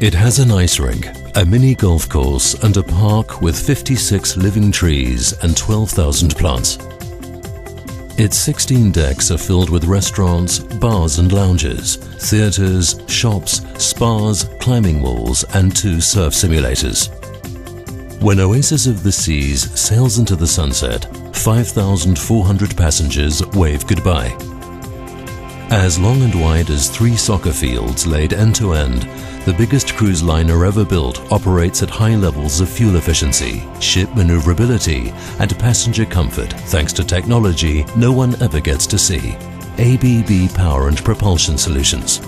It has an ice rink, a mini golf course and a park with 56 living trees and 12,000 plants. Its 16 decks are filled with restaurants, bars and lounges, theatres, shops, spas, climbing walls and two surf simulators. When Oasis of the Seas sails into the sunset, 5,400 passengers wave goodbye. As long and wide as three soccer fields laid end to end, the biggest cruise liner ever built operates at high levels of fuel efficiency, ship maneuverability, and passenger comfort thanks to technology no one ever gets to see. ABB Power and Propulsion Solutions.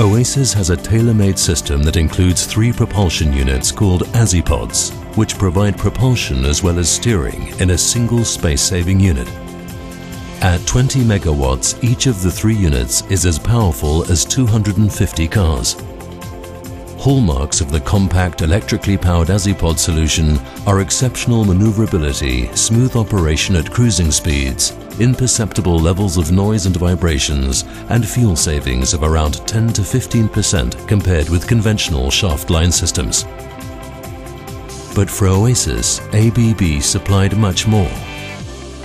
Oasis has a tailor-made system that includes three propulsion units called Azipods, which provide propulsion as well as steering in a single space-saving unit. At 20 megawatts, each of the three units is as powerful as 250 cars. Hallmarks of the compact electrically powered Azipod solution are exceptional maneuverability, smooth operation at cruising speeds, imperceptible levels of noise and vibrations, and fuel savings of around 10 to 15% compared with conventional shaft line systems. But for Oasis, ABB supplied much more.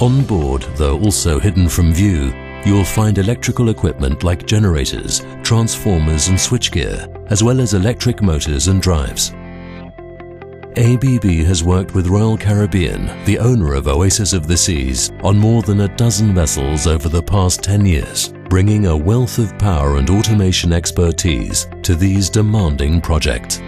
On board, though also hidden from view, you will find electrical equipment like generators, transformers and switchgear, as well as electric motors and drives. ABB has worked with Royal Caribbean, the owner of Oasis of the Seas, on more than a dozen vessels over the past 10 years, bringing a wealth of power and automation expertise to these demanding projects.